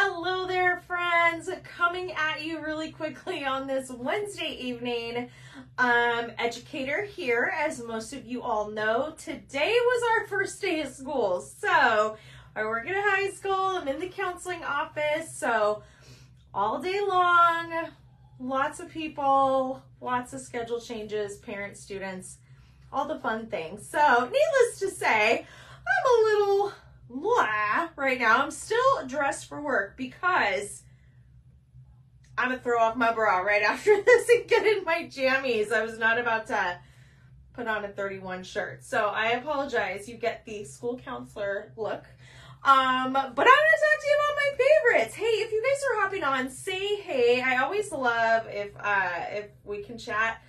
Hello there, friends. Coming at you really quickly on this Wednesday evening. Um, educator here, as most of you all know. Today was our first day of school. So, I work at a high school. I'm in the counseling office. So, all day long, lots of people, lots of schedule changes, parents, students, all the fun things. So, needless to say, I'm a little blah right now. I'm still dressed for work because I'm gonna throw off my bra right after this and get in my jammies. I was not about to put on a 31 shirt. So I apologize. You get the school counselor look. Um, but I'm gonna talk to you about my favorites. Hey, if you guys are hopping on, say hey. I always love if uh if we can chat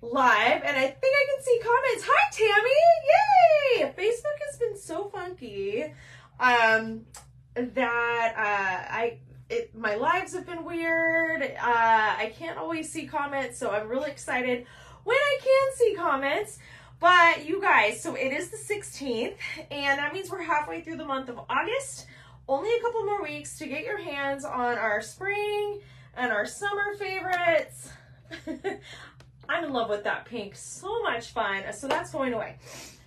live and I think I can see comments. Hi Tammy! Yay! Facebook has been so funky um that uh I it my lives have been weird. Uh I can't always see comments, so I'm really excited when I can see comments. But you guys, so it is the 16th, and that means we're halfway through the month of August. Only a couple more weeks to get your hands on our spring and our summer favorites. I'm in love with that pink. So much fun. So that's going away.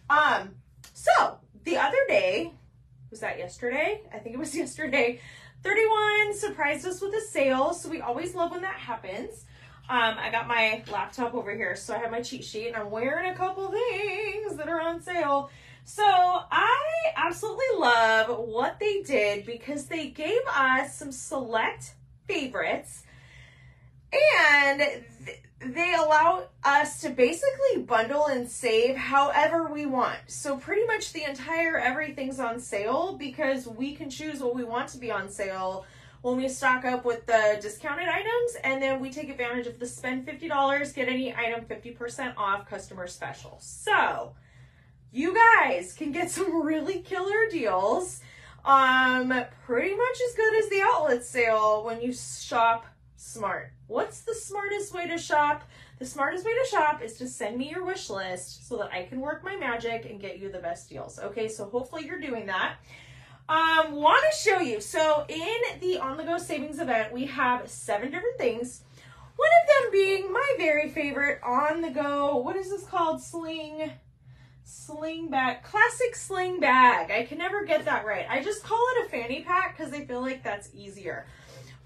Um, so the other day, was that yesterday? I think it was yesterday. 31 surprised us with a sale. So we always love when that happens. Um, I got my laptop over here, so I have my cheat sheet and I'm wearing a couple things that are on sale. So I absolutely love what they did because they gave us some select favorites and th- they allow us to basically bundle and save however we want. So pretty much the entire everything's on sale because we can choose what we want to be on sale when we stock up with the discounted items and then we take advantage of the spend $50 get any item 50% off customer special. So, you guys can get some really killer deals. Um pretty much as good as the outlet sale when you shop smart. What's the smartest way to shop? The smartest way to shop is to send me your wish list so that I can work my magic and get you the best deals. Okay, so hopefully you're doing that. Um, want to show you. So in the on the go savings event, we have seven different things. One of them being my very favorite on the go. What is this called? Sling, sling bag, classic sling bag. I can never get that right. I just call it a fanny pack because I feel like that's easier.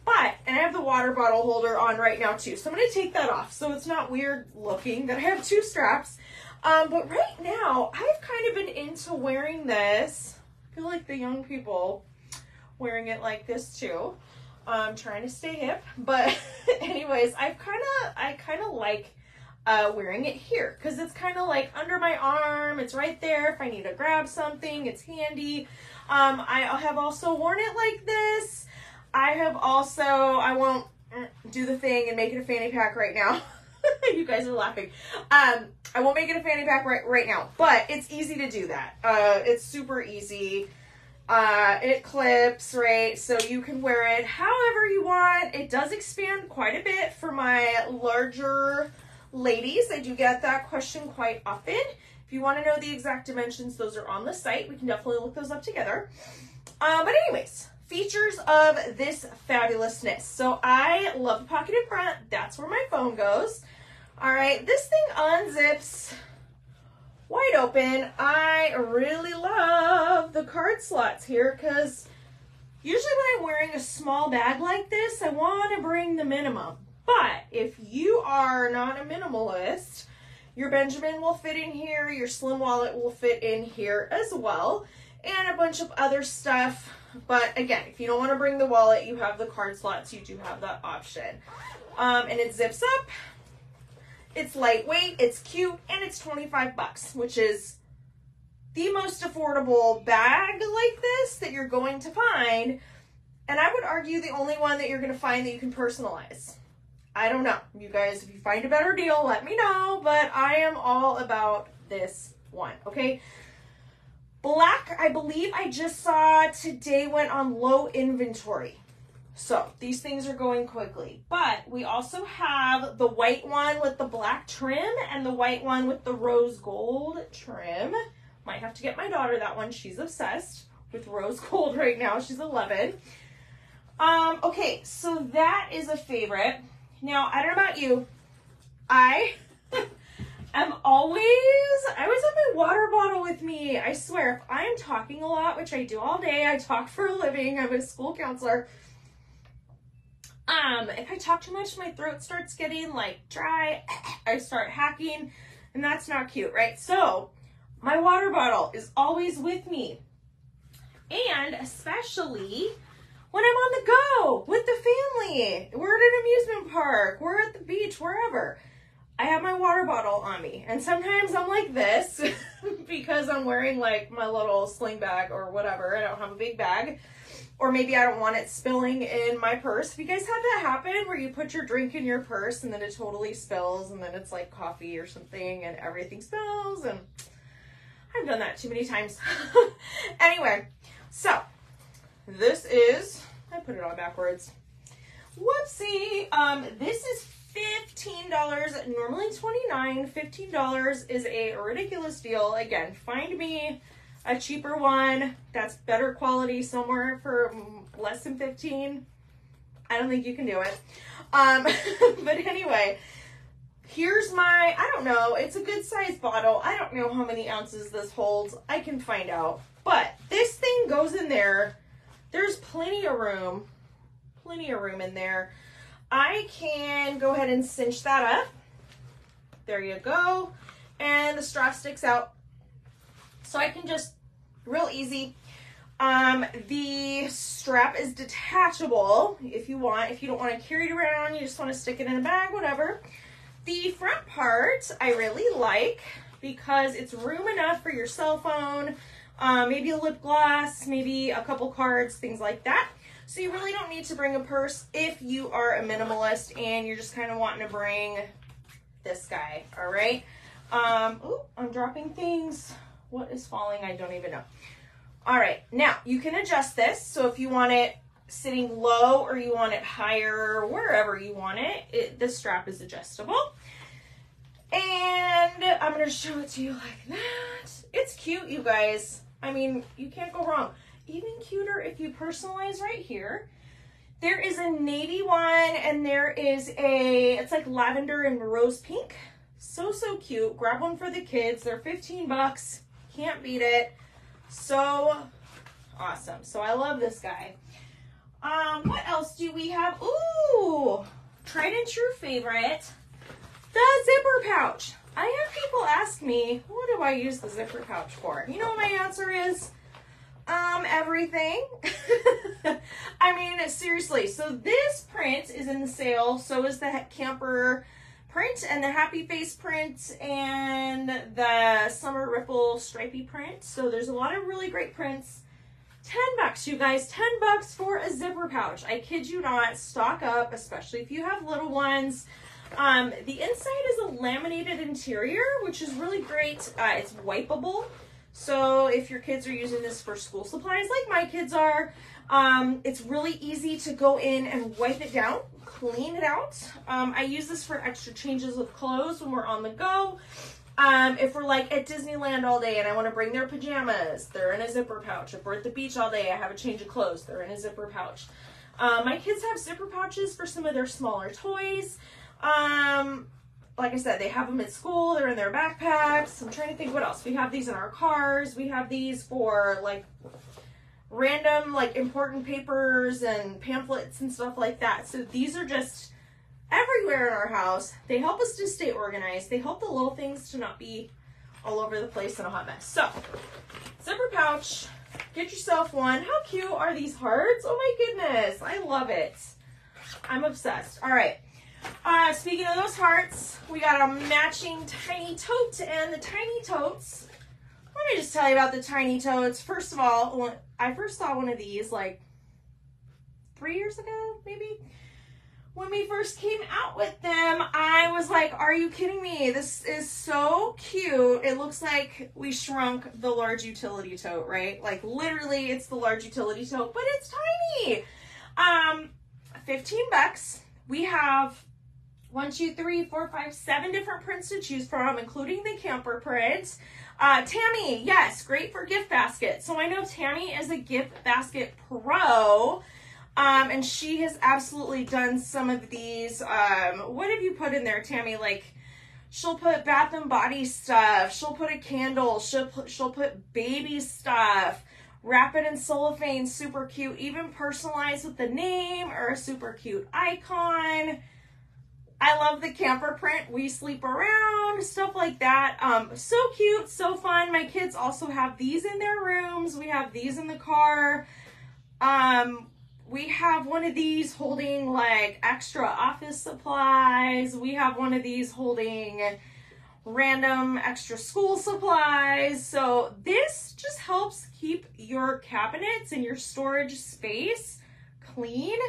But, and I have the water bottle holder on right now too. So I'm going to take that off so it's not weird looking that I have two straps. Um, but right now, I've kind of been into wearing this. I feel like the young people wearing it like this too. I'm trying to stay hip. But anyways, I've kind of, I kind of like uh, wearing it here because it's kind of like under my arm. It's right there if I need to grab something. It's handy. Um, I have also worn it like this. I have also, I won't do the thing and make it a fanny pack right now. you guys are laughing. Um, I won't make it a fanny pack right, right now, but it's easy to do that. Uh, it's super easy. Uh, it clips, right? So you can wear it however you want. It does expand quite a bit for my larger ladies. I do get that question quite often. If you want to know the exact dimensions, those are on the site. We can definitely look those up together. Uh, but anyways, features of this fabulousness. So I love the pocket in front. That's where my phone goes. All right, this thing unzips wide open. I really love the card slots here because usually when I'm wearing a small bag like this, I want to bring the minimum. But if you are not a minimalist, your Benjamin will fit in here, your slim wallet will fit in here as well, and a bunch of other stuff but again, if you don't want to bring the wallet, you have the card slots. You do have that option. Um, and it zips up. It's lightweight, it's cute, and it's 25 bucks, which is the most affordable bag like this that you're going to find. And I would argue the only one that you're going to find that you can personalize. I don't know. You guys, if you find a better deal, let me know. But I am all about this one, okay? Black, I believe I just saw today went on low inventory. So these things are going quickly. But we also have the white one with the black trim and the white one with the rose gold trim. Might have to get my daughter that one. She's obsessed with rose gold right now. She's 11. Um, okay, so that is a favorite. Now, I don't know about you. I am always, I always have my water bottle with me. I swear, if I'm talking a lot, which I do all day, I talk for a living, I'm a school counselor. Um, if I talk too much, my throat starts getting like dry. I start hacking, and that's not cute, right? So, my water bottle is always with me. And especially when I'm on the go with the family. We're at an amusement park, we're at the beach, wherever. I have my water bottle on me. And sometimes I'm like this because I'm wearing like my little sling bag or whatever. I don't have a big bag. Or maybe I don't want it spilling in my purse. Have you guys had that happen where you put your drink in your purse and then it totally spills and then it's like coffee or something and everything spills and I've done that too many times. anyway, so this is I put it on backwards. Whoopsie. Um, this is $15, normally $29. $15 is a ridiculous deal. Again, find me a cheaper one that's better quality somewhere for less than 15. I don't think you can do it. Um, but anyway, here's my, I don't know, it's a good size bottle. I don't know how many ounces this holds. I can find out. But this thing goes in there. There's plenty of room, plenty of room in there. I can go ahead and cinch that up. There you go. And the straw sticks out. So I can just, real easy. Um, the strap is detachable if you want. If you don't want to carry it around, you just want to stick it in a bag, whatever. The front part I really like because it's room enough for your cell phone, uh, maybe a lip gloss, maybe a couple cards, things like that. So you really don't need to bring a purse if you are a minimalist and you're just kind of wanting to bring this guy, all right? Um, ooh, I'm dropping things. What is falling? I don't even know. All right, now you can adjust this. So if you want it sitting low or you want it higher, wherever you want it, it the strap is adjustable. And I'm to show it to you like that. It's cute, you guys. I mean, you can't go wrong. Even cuter if you personalize right here. There is a navy one and there is a, it's like lavender and rose pink. So, so cute. Grab one for the kids. They're 15 bucks. Can't beat it. So awesome. So I love this guy. Um, what else do we have? Ooh, tried and true favorite, the zipper pouch. I have people ask me, what do I use the zipper pouch for? You know what my answer is? Um, everything. I mean, seriously. So this print is in the sale. So is the camper print and the happy face print and the summer ripple stripy print. So there's a lot of really great prints. 10 bucks, you guys. 10 bucks for a zipper pouch. I kid you not. Stock up, especially if you have little ones. Um, the inside is a laminated interior, which is really great. Uh, it's wipeable. So if your kids are using this for school supplies like my kids are, um, it's really easy to go in and wipe it down, clean it out. Um, I use this for extra changes of clothes when we're on the go. Um, if we're like at Disneyland all day and I want to bring their pajamas, they're in a zipper pouch. If we're at the beach all day, I have a change of clothes, they're in a zipper pouch. Um, my kids have zipper pouches for some of their smaller toys. Um, like I said, they have them at school. They're in their backpacks. I'm trying to think what else. We have these in our cars. We have these for like random, like important papers and pamphlets and stuff like that. So these are just everywhere in our house. They help us to stay organized. They help the little things to not be all over the place in a hot mess. So, zipper pouch. Get yourself one. How cute are these hearts? Oh my goodness. I love it. I'm obsessed. All right. Uh, speaking of those hearts, we got a matching tiny tote and the tiny totes. Let me just tell you about the tiny totes. First of all, I first saw one of these like three years ago, maybe. When we first came out with them, I was like, are you kidding me? This is so cute. It looks like we shrunk the large utility tote, right? Like literally it's the large utility tote, but it's tiny. Um, 15 bucks. We have one, two, three, four, five, seven different prints to choose from, including the camper prints. Uh, Tammy, yes, great for gift basket. So I know Tammy is a gift basket pro. Um, and she has absolutely done some of these. Um, what have you put in there, Tammy? Like, she'll put bath and body stuff. She'll put a candle. She'll put, she'll put baby stuff. Wrap it in cellophane, super cute. Even personalized with the name or a super cute icon. I love the camper print. We sleep around, stuff like that. Um, so cute, so fun. My kids also have these in their rooms. We have these in the car. Um, we have one of these holding like extra office supplies. We have one of these holding random extra school supplies. So this just helps keep your cabinets and your storage space clean.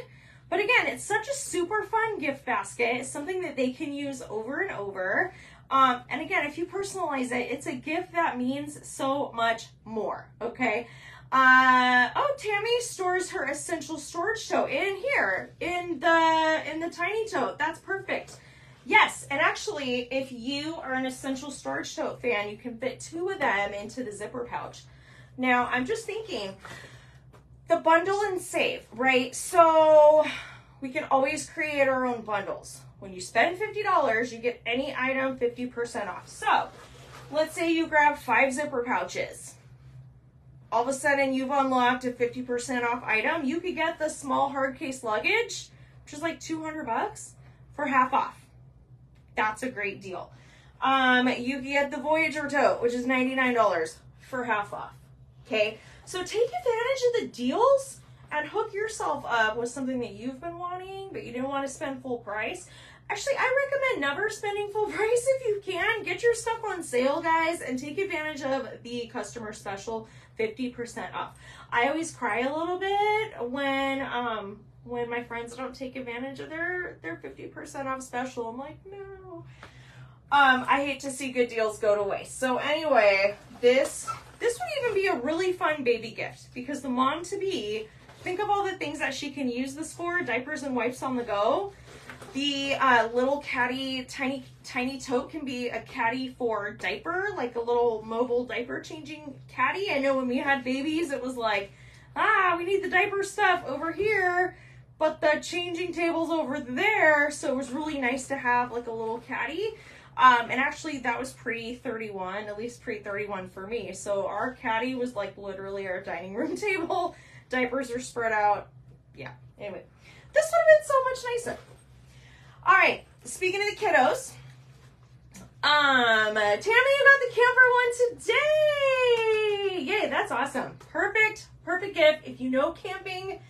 But again, it's such a super fun gift basket. It's something that they can use over and over. Um, and again, if you personalize it, it's a gift that means so much more, okay? Uh, oh, Tammy stores her essential storage tote in here, in the, in the tiny tote. That's perfect. Yes, and actually, if you are an essential storage tote fan, you can fit two of them into the zipper pouch. Now, I'm just thinking, the bundle and save, right? So we can always create our own bundles. When you spend $50, you get any item 50% off. So let's say you grab five zipper pouches. All of a sudden you've unlocked a 50% off item. You could get the small hard case luggage, which is like 200 bucks for half off. That's a great deal. Um, you get the Voyager tote, which is $99 for half off. Okay. So take advantage of the deals and hook yourself up with something that you've been wanting, but you didn't want to spend full price. Actually, I recommend never spending full price if you can. Get your stuff on sale, guys, and take advantage of the customer special 50% off. I always cry a little bit when um when my friends don't take advantage of their their 50% off special. I'm like, no. Um, I hate to see good deals go to waste. So anyway, this this would even be a really fun baby gift because the mom to be, think of all the things that she can use this for, diapers and wipes on the go. The uh, little caddy, tiny, tiny tote can be a caddy for diaper, like a little mobile diaper changing caddy. I know when we had babies, it was like, ah, we need the diaper stuff over here, but the changing table's over there. So it was really nice to have like a little caddy. Um, and actually that was pre-31, at least pre-31 for me. So our caddy was like literally our dining room table. Diapers are spread out. Yeah, anyway. This would have been so much nicer. All right, speaking of the kiddos, um, Tammy got the camper one today. Yay, that's awesome. Perfect, perfect gift. If you know camping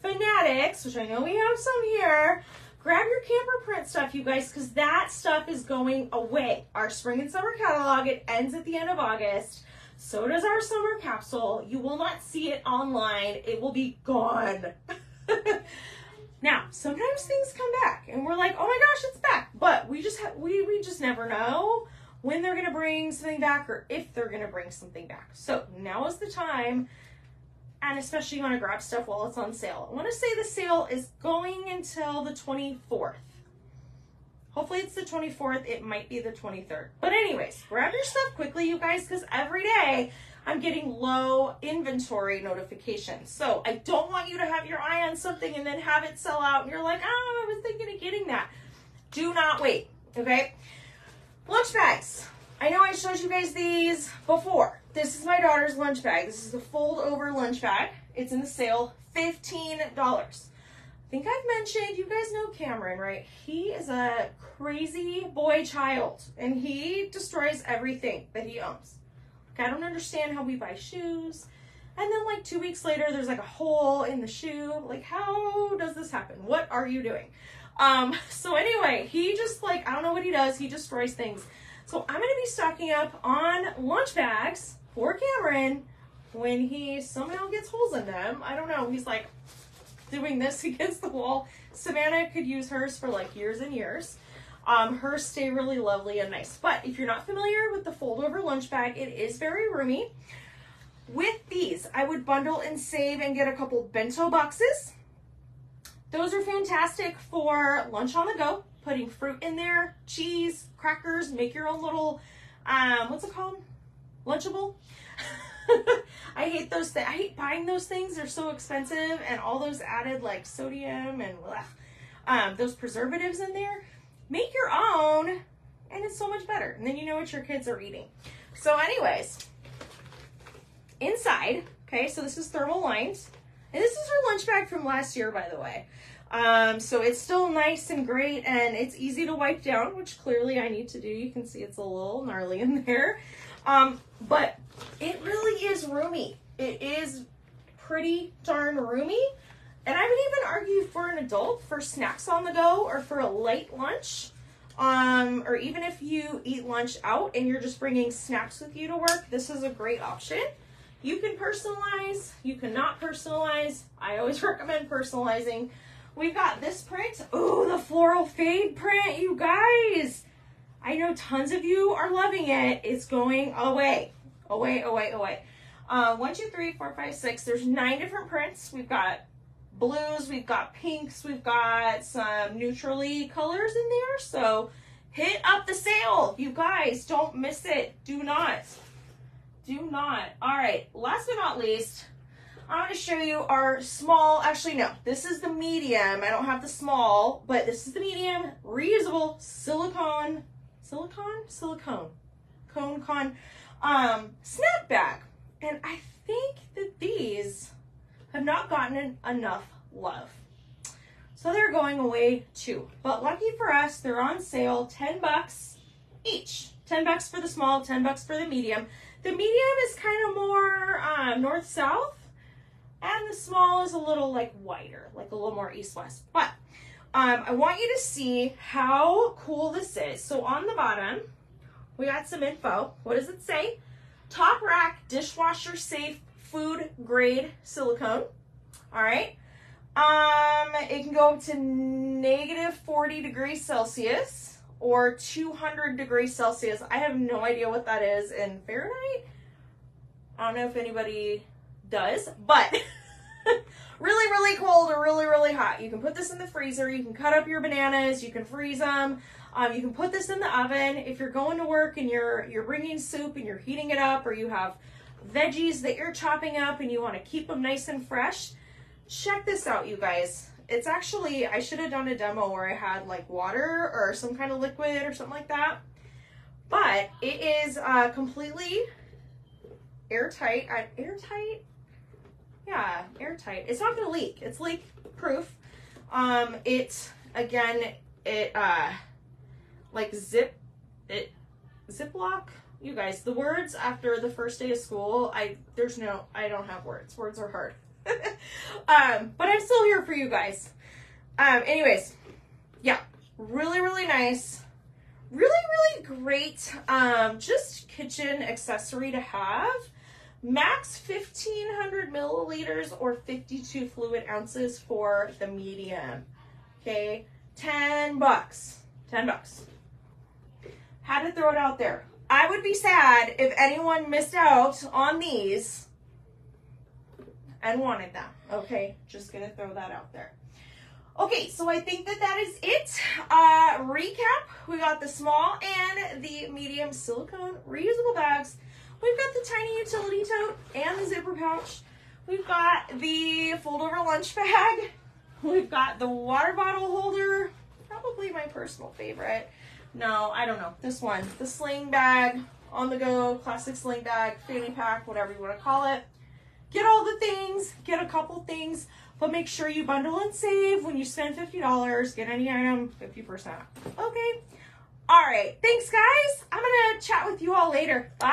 fanatics, which I know we have some here, grab your camper print stuff, you guys, because that stuff is going away. Our spring and summer catalog, it ends at the end of August. So does our summer capsule. You will not see it online. It will be gone. now, sometimes things come back and we're like, oh my gosh, it's back. But we just have, we, we just never know when they're going to bring something back or if they're going to bring something back. So now is the time and especially you want to grab stuff while it's on sale. I want to say the sale is going until the 24th. Hopefully it's the 24th. It might be the 23rd. But anyways, grab your stuff quickly, you guys, because every day I'm getting low inventory notifications. So I don't want you to have your eye on something and then have it sell out and you're like, oh, I was thinking of getting that. Do not wait, okay? Lunch bags. I know I showed you guys these before. This is my daughter's lunch bag. This is the fold over lunch bag. It's in the sale, $15. I think I've mentioned, you guys know Cameron, right? He is a crazy boy child and he destroys everything that he owns. Like, I don't understand how we buy shoes. And then like two weeks later, there's like a hole in the shoe. Like, how does this happen? What are you doing? Um, so anyway, he just like, I don't know what he does. He destroys things. So I'm going to be stocking up on lunch bags for Cameron when he somehow gets holes in them. I don't know. He's like doing this against the wall. Savannah could use hers for like years and years. Um, hers stay really lovely and nice. But if you're not familiar with the fold over lunch bag, it is very roomy. With these, I would bundle and save and get a couple bento boxes. Those are fantastic for lunch on the go putting fruit in there, cheese, crackers, make your own little, um, what's it called? Lunchable. I hate those things. I hate buying those things. They're so expensive and all those added like sodium and um, those preservatives in there. Make your own and it's so much better. And then you know what your kids are eating. So anyways, inside, okay, so this is thermal lined. And this is her lunch bag from last year, by the way. Um, so it's still nice and great and it's easy to wipe down, which clearly I need to do. You can see it's a little gnarly in there. Um, but it really is roomy. It is pretty darn roomy. And I would even argue for an adult for snacks on the go or for a late lunch. Um, or even if you eat lunch out and you're just bringing snacks with you to work, this is a great option. You can personalize, you cannot personalize. I always recommend personalizing. We've got this print. Oh, the floral fade print, you guys. I know tons of you are loving it. It's going away, away, away, away. Uh, one, two, three, four, five, six. There's nine different prints. We've got blues, we've got pinks, we've got some neutrally colors in there. So hit up the sale. You guys, don't miss it. Do not. Do not. All right, last but not least, I'm going to show you our small, actually no, this is the medium. I don't have the small, but this is the medium reusable silicone, silicone, silicone, cone con, um, snap bag. And I think that these have not gotten enough love. So they're going away too. But lucky for us, they're on sale, 10 bucks each. 10 bucks for the small, 10 bucks for the medium. The medium is kind of more uh, north-south, and the small is a little like wider, like a little more east-west. But um, I want you to see how cool this is. So on the bottom, we got some info. What does it say? Top rack, dishwasher safe, food grade silicone. All right. Um, it can go up to negative 40 degrees Celsius or 200 degrees Celsius. I have no idea what that is in Fahrenheit. I don't know if anybody does, but really, really cold or really, really hot. You can put this in the freezer. You can cut up your bananas. You can freeze them. Um, you can put this in the oven. If you're going to work and you're you're bringing soup and you're heating it up, or you have veggies that you're chopping up and you want to keep them nice and fresh, check this out, you guys it's actually, I should have done a demo where I had like water or some kind of liquid or something like that. But it is uh, completely airtight. Uh, airtight? Yeah, airtight. It's not going to leak. It's leak proof. Um, it, again, it, uh, like zip, it, Ziploc. You guys, the words after the first day of school, I, there's no, I don't have words. Words are hard. um, but I'm still here for you guys. Um, anyways, yeah, really, really nice. Really, really great, um, just kitchen accessory to have. Max 1500 milliliters or 52 fluid ounces for the medium. Okay, 10 bucks. 10 bucks. Had to throw it out there. I would be sad if anyone missed out on these and wanted them. Okay, just gonna throw that out there. Okay, so I think that that is it. Uh, recap, we got the small and the medium silicone reusable bags. We've got the tiny utility tote and the zipper pouch. We've got the fold over lunch bag. We've got the water bottle holder, probably my personal favorite. No, I don't know, this one. The sling bag, on the go, classic sling bag, fanny pack, whatever you wanna call it get all the things, get a couple things, but make sure you bundle and save when you spend $50. Get any item 50%. Okay. All right. Thanks, guys. I'm going to chat with you all later. Bye.